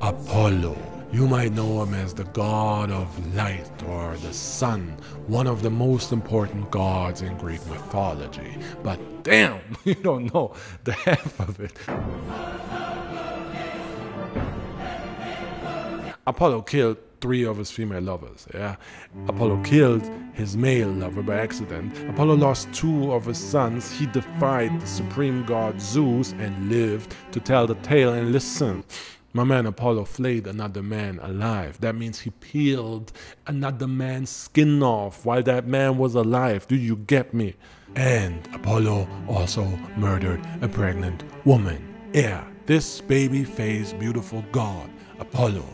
Apollo. You might know him as the god of light or the sun, one of the most important gods in Greek mythology. But damn, you don't know the half of it. Apollo killed three of his female lovers. Yeah, Apollo killed his male lover by accident. Apollo lost two of his sons. He defied the supreme god Zeus and lived to tell the tale. And listen, my man Apollo flayed another man alive. That means he peeled another man's skin off while that man was alive. Do you get me? And Apollo also murdered a pregnant woman. Yeah, this baby faced beautiful god, Apollo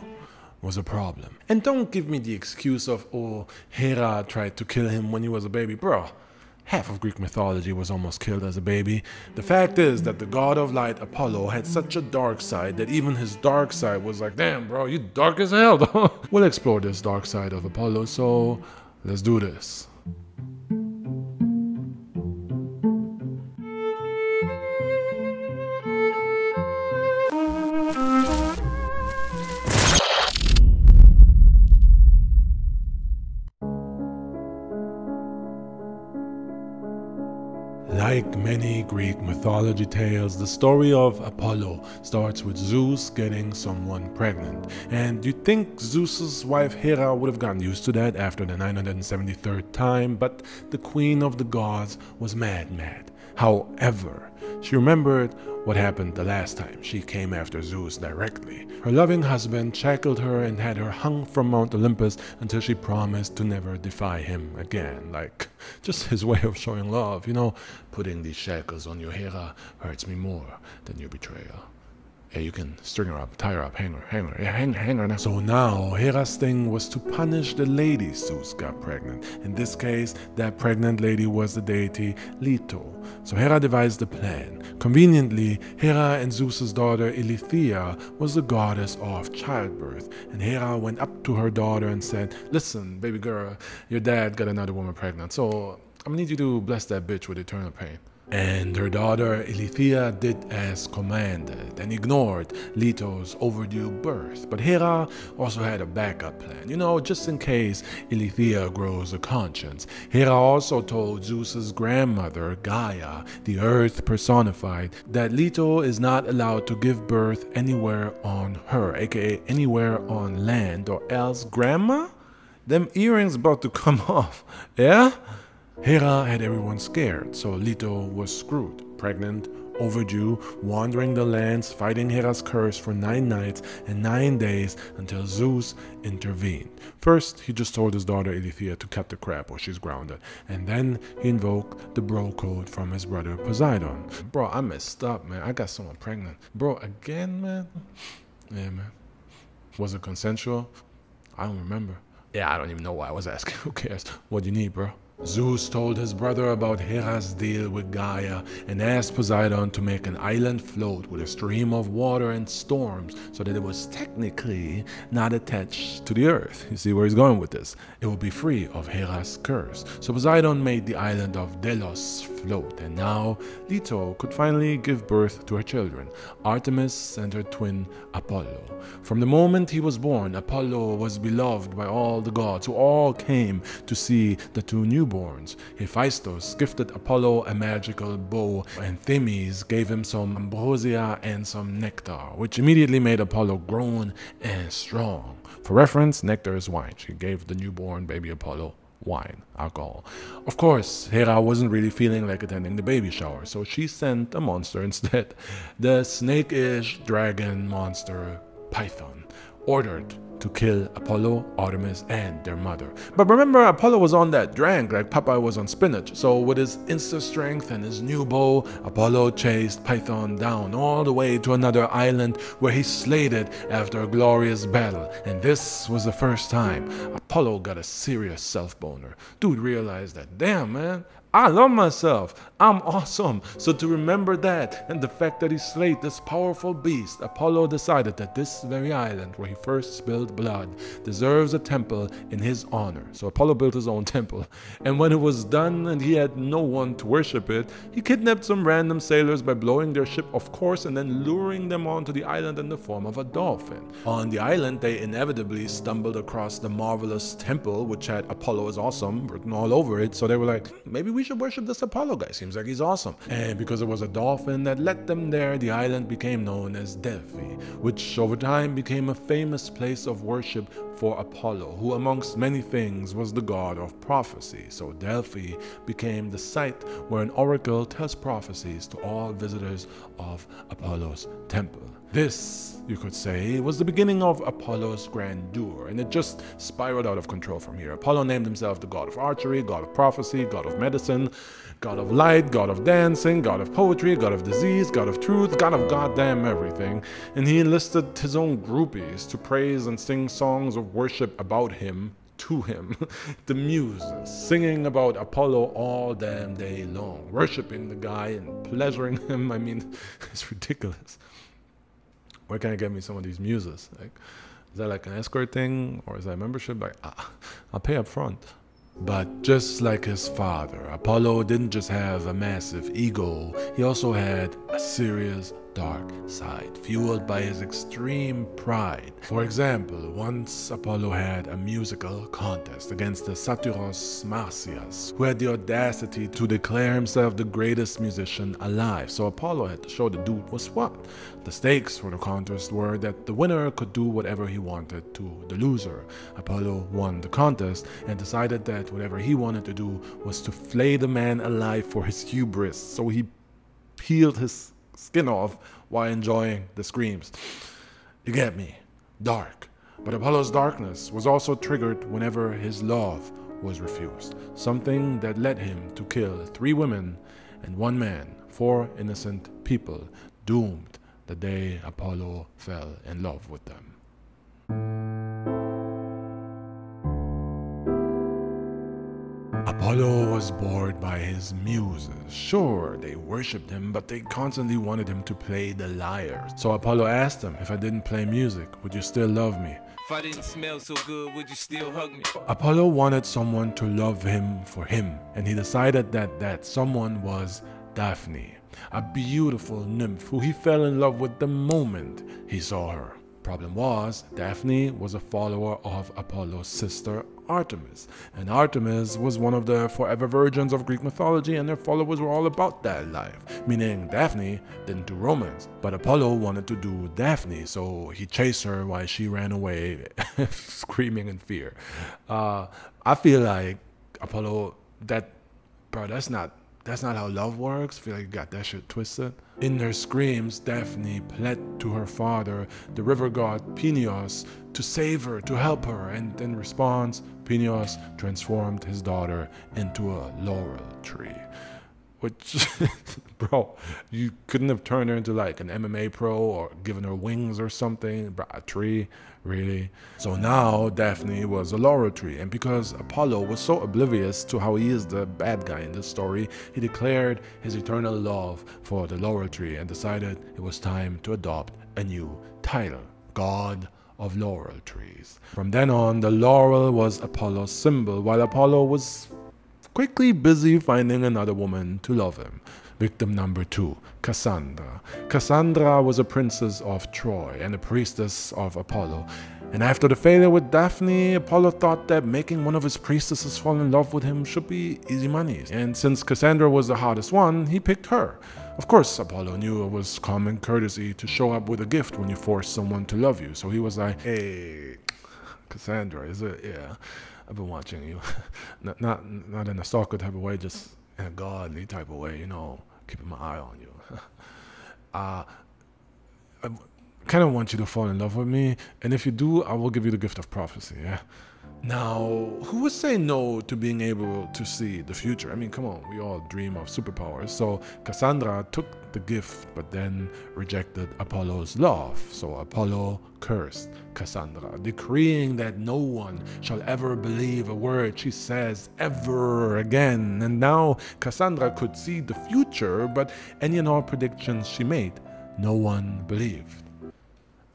was a problem. And don't give me the excuse of, oh, Hera tried to kill him when he was a baby. Bro, half of Greek mythology was almost killed as a baby. The fact is that the god of light, Apollo, had such a dark side that even his dark side was like, damn, bro, you dark as hell. we'll explore this dark side of Apollo, so let's do this. Mythology tales, the story of Apollo starts with Zeus getting someone pregnant. And you'd think Zeus's wife Hera would have gotten used to that after the 973rd time, but the queen of the gods was mad mad. However, she remembered what happened the last time she came after Zeus directly. Her loving husband shackled her and had her hung from Mount Olympus until she promised to never defy him again. Like, just his way of showing love, you know? Putting these shackles on your Hera hurts me more than your betrayal. Yeah, you can string her up, tie her up, hang her, hang her, hang, hang her now. So now, Hera's thing was to punish the lady Zeus got pregnant. In this case, that pregnant lady was the deity Leto. So Hera devised a plan. Conveniently, Hera and Zeus's daughter Eileithyia was the goddess of childbirth. And Hera went up to her daughter and said, Listen, baby girl, your dad got another woman pregnant, so I'm gonna need you to bless that bitch with eternal pain. And her daughter Eileithyia did as commanded and ignored Leto's overdue birth. But Hera also had a backup plan, you know, just in case Eileithyia grows a conscience. Hera also told Zeus's grandmother, Gaia, the earth personified, that Leto is not allowed to give birth anywhere on her, aka anywhere on land, or else grandma? Them earrings about to come off, yeah? Hera had everyone scared, so Leto was screwed, pregnant, overdue, wandering the lands, fighting Hera's curse for nine nights and nine days until Zeus intervened. First, he just told his daughter Eileithyia to cut the crap or she's grounded, and then he invoked the bro code from his brother Poseidon. Bro, I messed up, man. I got someone pregnant. Bro, again, man? Yeah, man. Was it consensual? I don't remember. Yeah, I don't even know why I was asking. Who cares? What do you need, bro? Zeus told his brother about Hera's deal with Gaia and asked Poseidon to make an island float with a stream of water and storms so that it was technically not attached to the earth. You see where he's going with this? It would be free of Hera's curse. So Poseidon made the island of Delos float and now Leto could finally give birth to her children, Artemis and her twin Apollo. From the moment he was born, Apollo was beloved by all the gods who all came to see the two new newborns. Hephaestus gifted Apollo a magical bow, and Themis gave him some ambrosia and some nectar, which immediately made Apollo grown and strong. For reference, nectar is wine. She gave the newborn baby Apollo wine, alcohol. Of course, Hera wasn't really feeling like attending the baby shower, so she sent a monster instead. The snake-ish dragon monster Python ordered to kill Apollo, Artemis, and their mother. But remember, Apollo was on that drink like Popeye was on spinach. So with his insta strength and his new bow, Apollo chased Python down all the way to another island where he slayed it after a glorious battle. And this was the first time Apollo got a serious self boner. Dude realized that, damn man, I love myself. I'm awesome. So to remember that and the fact that he slayed this powerful beast, Apollo decided that this very island where he first spilled blood deserves a temple in his honor. So Apollo built his own temple. And when it was done and he had no one to worship it, he kidnapped some random sailors by blowing their ship off course and then luring them onto the island in the form of a dolphin. On the island, they inevitably stumbled across the marvelous temple, which had Apollo is awesome written all over it. So they were like, maybe we should worship this Apollo guy. Seems like he's awesome. And because it was a dolphin that led them there, the island became known as Delphi, which over time became a famous place of worship for Apollo, who amongst many things was the god of prophecy. So Delphi became the site where an oracle tells prophecies to all visitors of Apollo's temple. This, you could say, was the beginning of Apollo's grandeur, and it just spiraled out of control from here. Apollo named himself the god of archery, god of prophecy, god of medicine, god of light, god of dancing, god of poetry, god of disease, god of truth, god of goddamn everything. And he enlisted his own groupies to praise and sing songs of worship about him to him, the muses, singing about Apollo all damn day long, worshiping the guy and pleasuring him. I mean, it's ridiculous where can I get me some of these muses? Like, is that like an escort thing or is that membership? Like, ah, I'll pay up front. But just like his father, Apollo didn't just have a massive ego, he also had a serious dark side, fueled by his extreme pride. For example, once Apollo had a musical contest against the Satyros Marsyas, who had the audacity to declare himself the greatest musician alive. So Apollo had to show the dude was what. The stakes for the contest were that the winner could do whatever he wanted to the loser. Apollo won the contest and decided that whatever he wanted to do was to flay the man alive for his hubris. So he peeled his skin off while enjoying the screams. You get me? Dark. But Apollo's darkness was also triggered whenever his love was refused, something that led him to kill three women and one man, four innocent people, doomed the day Apollo fell in love with them. Apollo was bored by his muses. Sure, they worshipped him, but they constantly wanted him to play the lyre. So Apollo asked him, if I didn't play music, would you still love me? If I didn't smell so good, would you still hug me? Apollo wanted someone to love him for him, and he decided that that someone was Daphne, a beautiful nymph who he fell in love with the moment he saw her. Problem was, Daphne was a follower of Apollo's sister Artemis, and Artemis was one of the forever virgins of Greek mythology, and their followers were all about that life. Meaning, Daphne didn't do romance, but Apollo wanted to do Daphne, so he chased her while she ran away, screaming in fear. Uh, I feel like Apollo, that, bro, that's not that's not how love works. Feel like you got that shit twisted. In her screams, Daphne pled to her father, the river god Peneus, to save her, to help her, and in response, Peneus transformed his daughter into a laurel tree. Which, bro, you couldn't have turned her into like an MMA pro or given her wings or something, a tree really. So now Daphne was a laurel tree, and because Apollo was so oblivious to how he is the bad guy in this story, he declared his eternal love for the laurel tree and decided it was time to adopt a new title God of Laurel Trees. From then on, the laurel was Apollo's symbol, while Apollo was quickly busy finding another woman to love him. Victim number two, Cassandra. Cassandra was a princess of Troy and a priestess of Apollo. And after the failure with Daphne, Apollo thought that making one of his priestesses fall in love with him should be easy money. And since Cassandra was the hottest one, he picked her. Of course, Apollo knew it was common courtesy to show up with a gift when you force someone to love you. So he was like, hey, Cassandra, is it? Yeah, I've been watching you. not, not, not in a stalker type of way, just in a godly type of way, you know, keeping my eye on you. uh, I kind of want you to fall in love with me, and if you do, I will give you the gift of prophecy, yeah? Now, who would say no to being able to see the future? I mean, come on, we all dream of superpowers. So Cassandra took the gift but then rejected Apollo's love. So Apollo cursed Cassandra, decreeing that no one shall ever believe a word she says ever again. And now Cassandra could see the future, but any and all predictions she made, no one believed.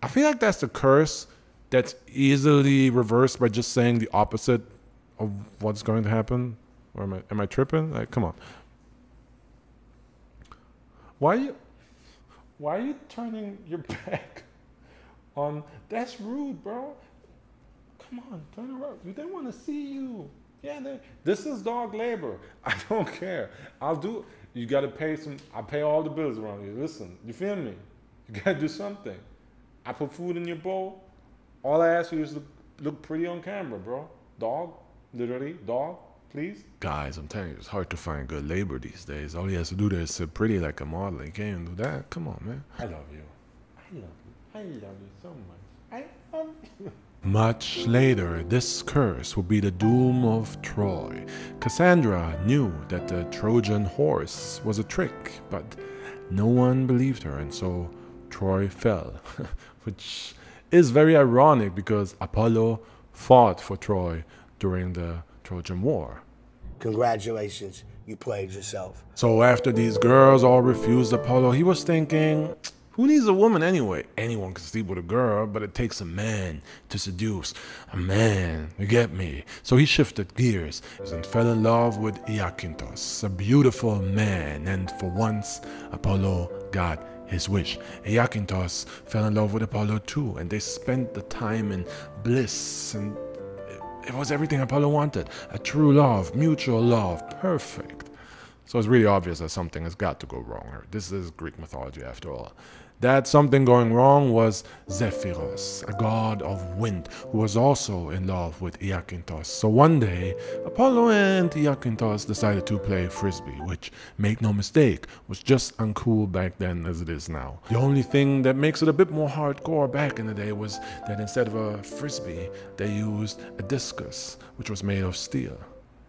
I feel like that's a curse that's easily reversed by just saying the opposite of what's going to happen. Or am I am I tripping? Like, come on. Why you why are you turning your back on that's rude, bro. Come on, turn around. You they want to see you. Yeah, they, this is dog labor. I don't care. I'll do you gotta pay some I pay all the bills around here. Listen, you feel me? You gotta do something. I put food in your bowl. All I ask you is look, look pretty on camera, bro. Dog, literally, dog, please. Guys, I'm telling you, it's hard to find good labor these days. All he has to do is sit pretty like a model. He can't even do that. Come on, man. I love you. I love you. I love you so much. I love you. Much later, this curse will be the doom of Troy. Cassandra knew that the Trojan horse was a trick, but no one believed her, and so Troy fell, which is very ironic because Apollo fought for Troy during the Trojan War. Congratulations, you played yourself. So after these girls all refused Apollo, he was thinking, who needs a woman anyway? Anyone can sleep with a girl, but it takes a man to seduce. A man, you get me? So he shifted gears and fell in love with Iakynthos, a beautiful man, and for once Apollo got his wish. Iakynthos fell in love with Apollo too, and they spent the time in bliss, and it was everything Apollo wanted a true love, mutual love, perfect. So it's really obvious that something has got to go wrong here. This is Greek mythology after all. That something going wrong was Zephyros, a god of wind, who was also in love with Iakynthos. So one day, Apollo and Iakynthos decided to play frisbee, which, make no mistake, was just uncool back then as it is now. The only thing that makes it a bit more hardcore back in the day was that instead of a frisbee, they used a discus, which was made of steel.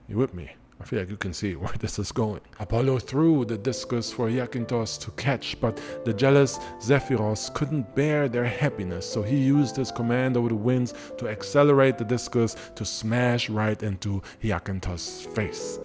You with me? I feel like you can see where this is going. Apollo threw the discus for Iakynthos to catch, but the jealous Zephyros couldn't bear their happiness, so he used his command over the winds to accelerate the discus to smash right into Iakynthos' face.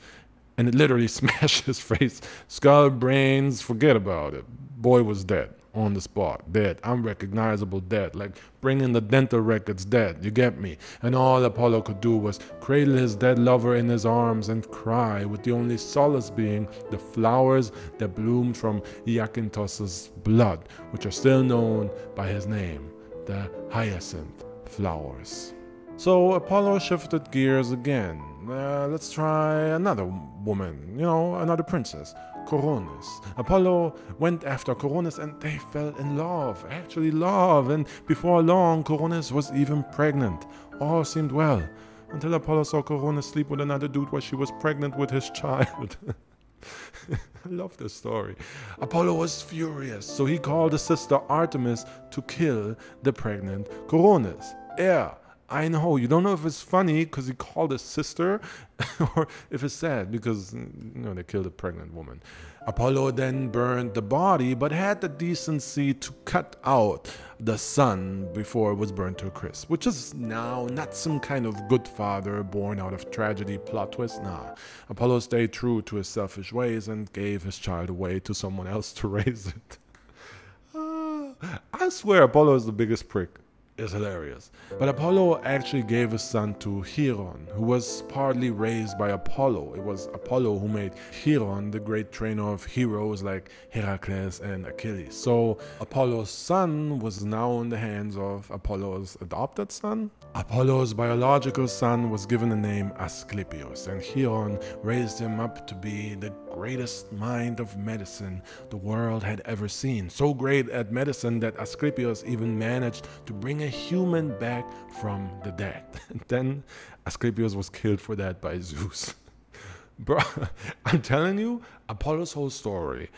And it literally smashed his face. Skull, brains, forget about it. Boy was dead on the spot, dead, unrecognizable dead, like bringing the dental records dead, you get me? And all Apollo could do was cradle his dead lover in his arms and cry, with the only solace being the flowers that bloomed from Iakynthos' blood, which are still known by his name, the hyacinth flowers. So Apollo shifted gears again. Uh, let's try another woman, you know, another princess. Coronis. Apollo went after Coronis and they fell in love, actually love, and before long Coronis was even pregnant. All seemed well, until Apollo saw Coronis sleep with another dude while she was pregnant with his child. I love this story. Apollo was furious, so he called his sister Artemis to kill the pregnant Coronis. Yeah, I know you don't know if it's funny because he called his sister, or if it's sad because you know they killed a pregnant woman. Apollo then burned the body, but had the decency to cut out the son before it was burned to a crisp, which is now not some kind of good father born out of tragedy plot twist. Nah, Apollo stayed true to his selfish ways and gave his child away to someone else to raise it. Uh, I swear, Apollo is the biggest prick is hilarious. But Apollo actually gave his son to Chiron, who was partly raised by Apollo. It was Apollo who made Chiron the great trainer of heroes like Heracles and Achilles. So Apollo's son was now in the hands of Apollo's adopted son. Apollo's biological son was given the name Asclepius, and Chiron raised him up to be the greatest mind of medicine the world had ever seen. So great at medicine that Asclepius even managed to bring a human back from the dead. then Asclepius was killed for that by Zeus. Bro, I'm telling you, Apollo's whole story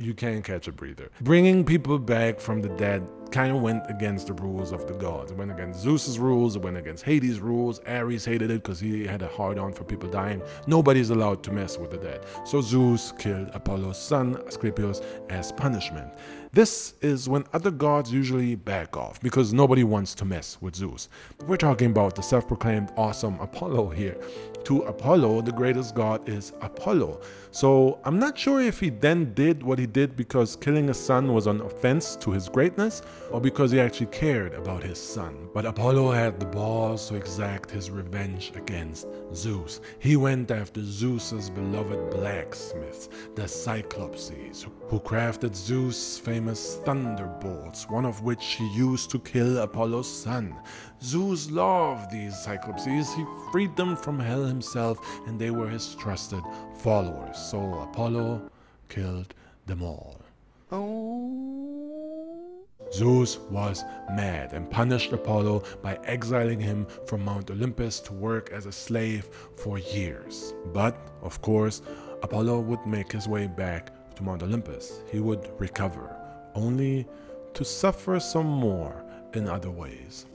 you can't catch a breather. Bringing people back from the dead kind of went against the rules of the gods. It went against Zeus's rules, it went against Hades' rules. Ares hated it because he had a hard on for people dying. Nobody's allowed to mess with the dead. So Zeus killed Apollo's son, Asclepius, as punishment. This is when other gods usually back off because nobody wants to mess with Zeus. We're talking about the self proclaimed awesome Apollo here. To Apollo, the greatest god is Apollo. So I'm not sure if he then did what he did because killing a son was an offense to his greatness or because he actually cared about his son. But Apollo had the balls to exact his revenge against Zeus. He went after Zeus's beloved blacksmiths, the Cyclopses, who crafted Zeus' famous thunderbolts, one of which he used to kill Apollo's son. Zeus loved these Cyclopses. He freed them from hell himself, and they were his trusted followers. So Apollo killed them all. Zeus was mad and punished Apollo by exiling him from Mount Olympus to work as a slave for years. But, of course, Apollo would make his way back to Mount Olympus. He would recover, only to suffer some more in other ways.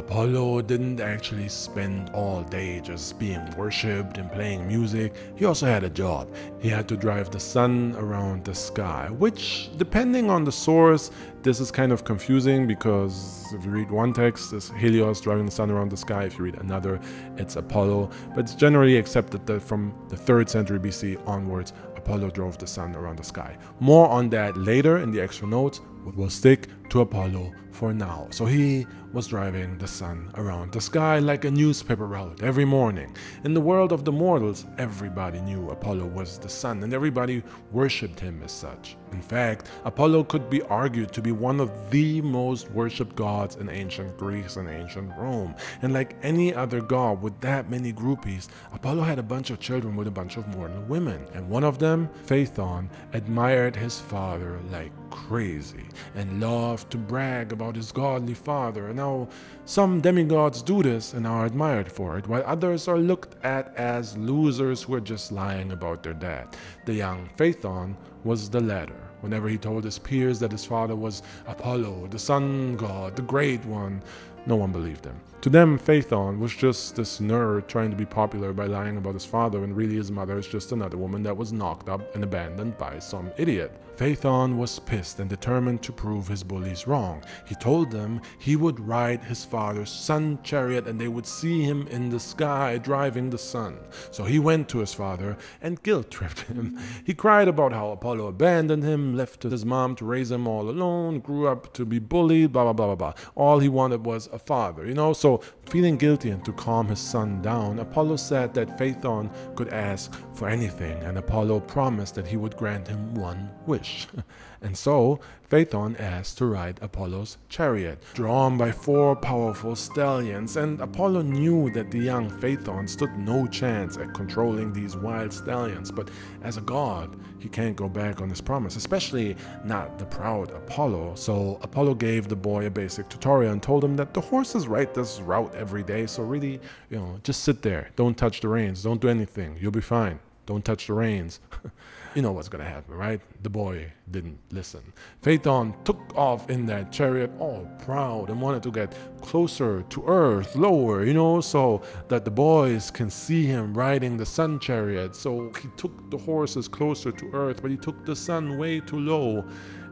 Apollo didn't actually spend all day just being worshipped and playing music. He also had a job. He had to drive the sun around the sky, which, depending on the source, this is kind of confusing because if you read one text, it's Helios driving the sun around the sky. If you read another, it's Apollo. But it's generally accepted that from the 3rd century BC onwards, Apollo drove the sun around the sky. More on that later in the extra notes. We'll stick to Apollo for now. So he was driving the sun around the sky like a newspaper route every morning. In the world of the mortals, everybody knew Apollo was the sun and everybody worshipped him as such. In fact, Apollo could be argued to be one of the most worshipped gods in ancient Greece and ancient Rome. And like any other god with that many groupies, Apollo had a bunch of children with a bunch of mortal women. And one of them, Phaethon, admired his father like crazy and loved to brag about his godly father. And now, some demigods do this and are admired for it, while others are looked at as losers who are just lying about their dad. The young Phaethon was the latter. Whenever he told his peers that his father was Apollo, the sun god, the great one, no one believed him. To them, Phaethon was just this nerd trying to be popular by lying about his father, and really his mother is just another woman that was knocked up and abandoned by some idiot. Phaethon was pissed and determined to prove his bullies wrong. He told them he would ride his father's sun chariot and they would see him in the sky driving the sun. So he went to his father and guilt tripped him. He cried about how Apollo abandoned him, left his mom to raise him all alone, grew up to be bullied, blah blah blah blah blah. All he wanted was a father, you know? So feeling guilty and to calm his son down, Apollo said that Phaethon could ask for anything, and Apollo promised that he would grant him one wish. and so Phaethon asked to ride Apollo's chariot, drawn by four powerful stallions, and Apollo knew that the young Phaethon stood no chance at controlling these wild stallions, but as a god, he can't go back on his promise, especially not the proud Apollo. So Apollo gave the boy a basic tutorial and told him that the horses ride this route every day, so really, you know, just sit there, don't touch the reins, don't do anything, you'll be fine. Don't touch the reins. you know what's gonna happen, right? The boy didn't listen. Phaeton took off in that chariot, all proud, and wanted to get closer to Earth, lower, you know, so that the boys can see him riding the sun chariot. So he took the horses closer to Earth, but he took the sun way too low,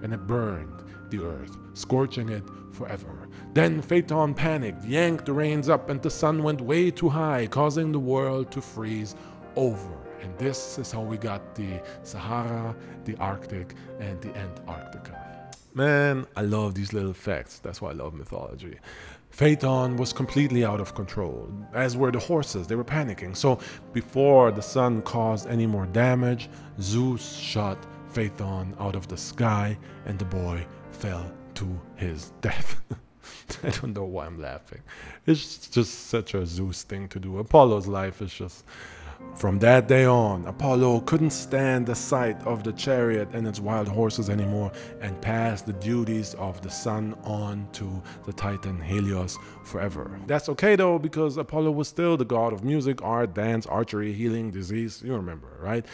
and it burned the Earth, scorching it forever. Then Phaeton panicked, yanked the reins up, and the sun went way too high, causing the world to freeze over. And this is how we got the Sahara, the Arctic, and the Antarctica. Man, I love these little facts. That's why I love mythology. Phaeton was completely out of control, as were the horses. They were panicking. So, before the sun caused any more damage, Zeus shot Phaeton out of the sky, and the boy fell to his death. I don't know why I'm laughing. It's just such a Zeus thing to do. Apollo's life is just From that day on, Apollo couldn't stand the sight of the chariot and its wild horses anymore and passed the duties of the sun on to the Titan Helios forever. That's okay though, because Apollo was still the god of music, art, dance, archery, healing, disease. You remember, right?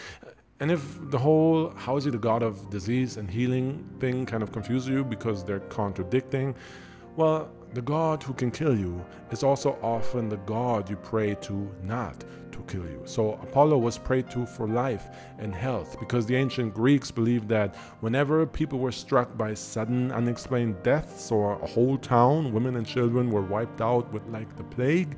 And if the whole how is he the god of disease and healing thing kind of confuses you because they're contradicting, well, the God who can kill you is also often the God you pray to not to kill you. So Apollo was prayed to for life and health because the ancient Greeks believed that whenever people were struck by sudden unexplained deaths or a whole town, women and children were wiped out with like the plague,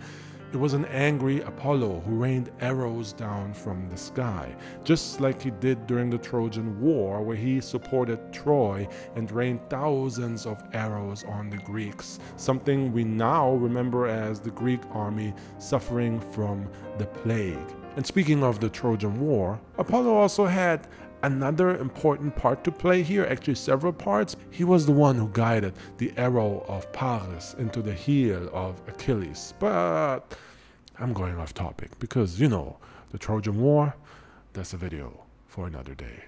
it was an angry Apollo who rained arrows down from the sky, just like he did during the Trojan War, where he supported Troy and rained thousands of arrows on the Greeks, something we now remember as the Greek army suffering from the plague. And speaking of the Trojan War, Apollo also had another important part to play here, actually several parts. He was the one who guided the arrow of Paris into the heel of Achilles. But I'm going off topic because, you know, the Trojan War, that's a video for another day.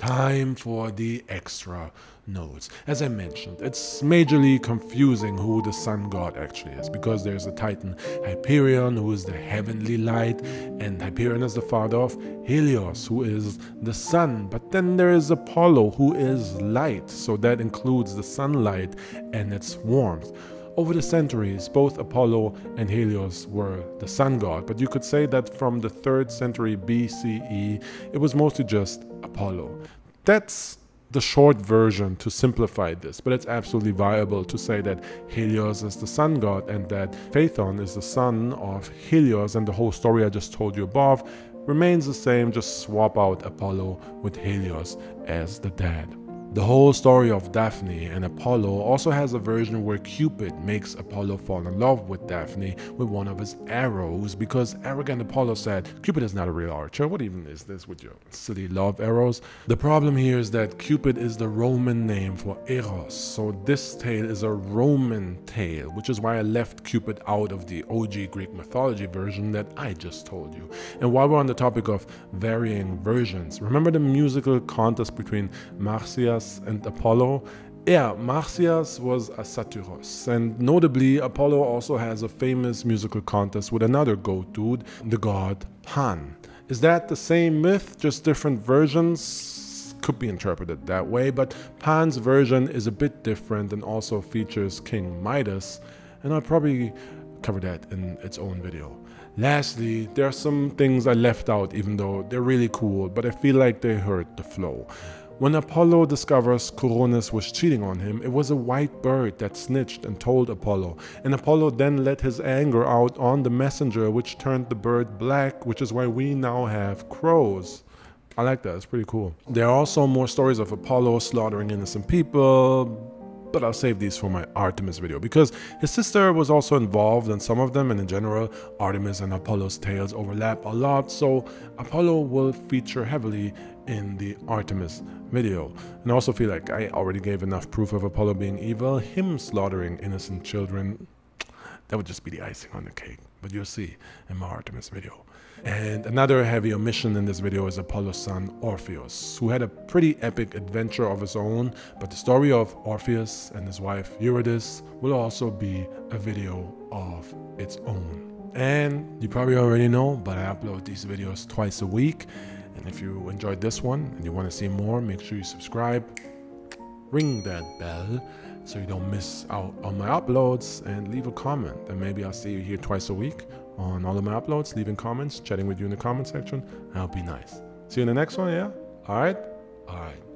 Time for the extra notes. As I mentioned, it's majorly confusing who the sun god actually is because there's a titan Hyperion who is the heavenly light, and Hyperion is the father of Helios who is the sun. But then there is Apollo who is light, so that includes the sunlight and its warmth. Over the centuries, both Apollo and Helios were the sun god, but you could say that from the 3rd century BCE, it was mostly just Apollo. That's the short version to simplify this, but it's absolutely viable to say that Helios is the sun god and that Phaethon is the son of Helios, and the whole story I just told you above remains the same, just swap out Apollo with Helios as the dad. The whole story of Daphne and Apollo also has a version where Cupid makes Apollo fall in love with Daphne with one of his arrows because arrogant Apollo said, Cupid is not a real archer. What even is this with your silly love arrows? The problem here is that Cupid is the Roman name for Eros, so this tale is a Roman tale, which is why I left Cupid out of the OG Greek mythology version that I just told you. And while we're on the topic of varying versions, remember the musical contest between Marsyas and Apollo. Yeah, Marsyas was a satyros, and notably, Apollo also has a famous musical contest with another goat dude, the god Pan. Is that the same myth, just different versions? Could be interpreted that way, but Pan's version is a bit different and also features King Midas, and I'll probably cover that in its own video. Lastly, there are some things I left out even though they're really cool, but I feel like they hurt the flow. When Apollo discovers Coronis was cheating on him, it was a white bird that snitched and told Apollo, and Apollo then let his anger out on the messenger, which turned the bird black, which is why we now have crows. I like that, it's pretty cool. There are also more stories of Apollo slaughtering innocent people, but I'll save these for my Artemis video because his sister was also involved in some of them and in general Artemis and Apollo's tales overlap a lot so Apollo will feature heavily in the Artemis video. And I also feel like I already gave enough proof of Apollo being evil. Him slaughtering innocent children, that would just be the icing on the cake. But you'll see in my Artemis video. And another heavy omission in this video is Apollo's son Orpheus, who had a pretty epic adventure of his own, but the story of Orpheus and his wife Eurydice will also be a video of its own. And you probably already know, but I upload these videos twice a week. And if you enjoyed this one and you want to see more, make sure you subscribe, ring that bell so you don't miss out on my uploads, and leave a comment. And maybe I'll see you here twice a week on all of my uploads, leaving comments, chatting with you in the comment section. That'll be nice. See you in the next one, yeah? All right? All right.